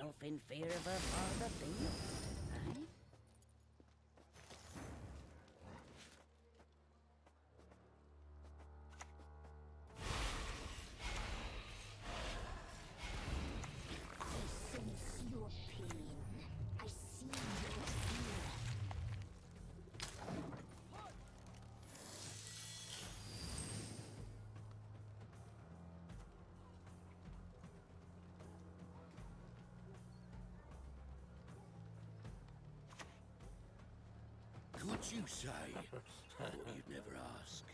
yourself in fear of her father being Could you say? Thought you'd never ask.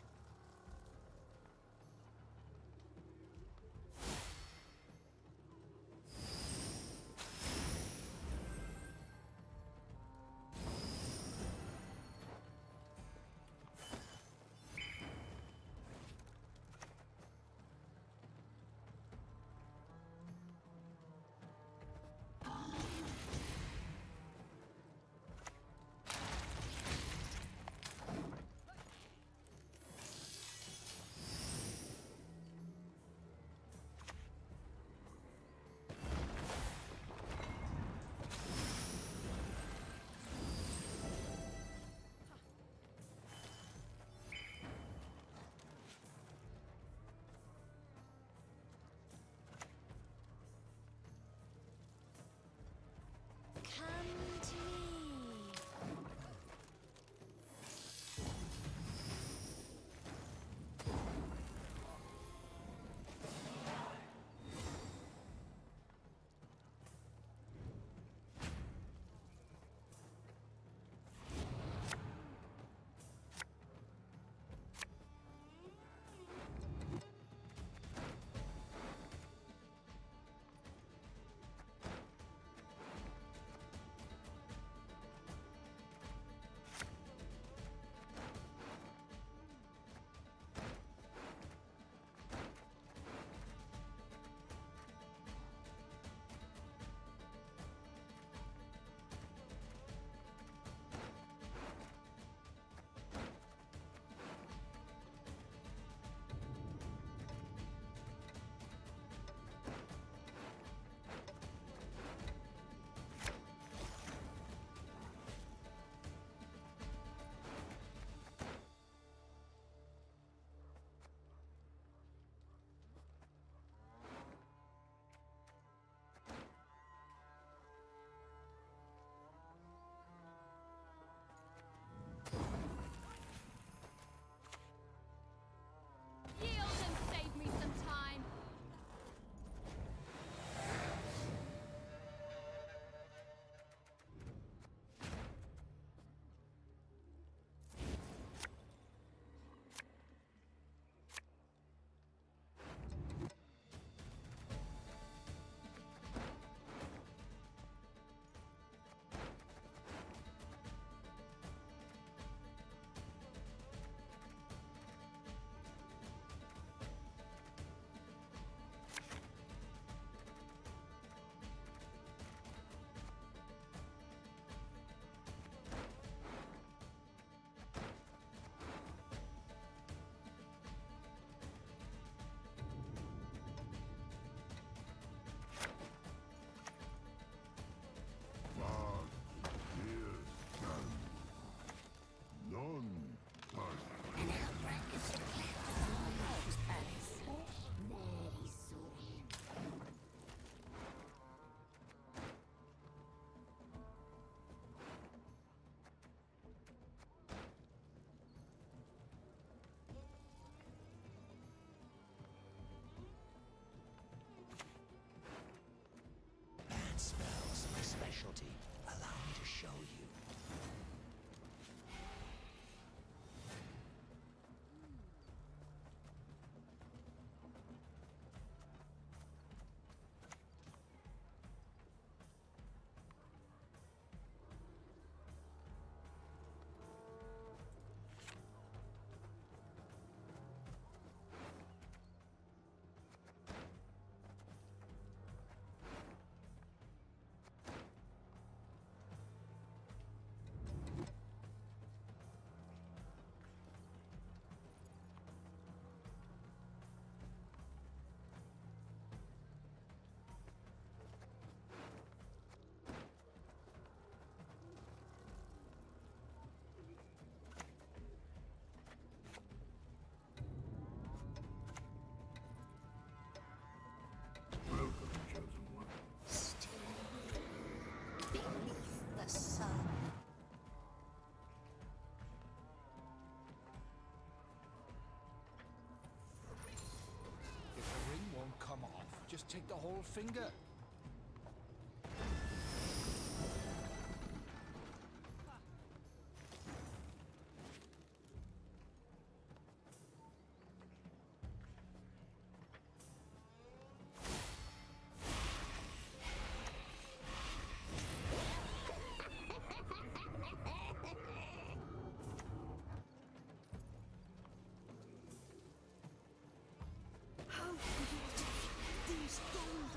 The whole finger. Golden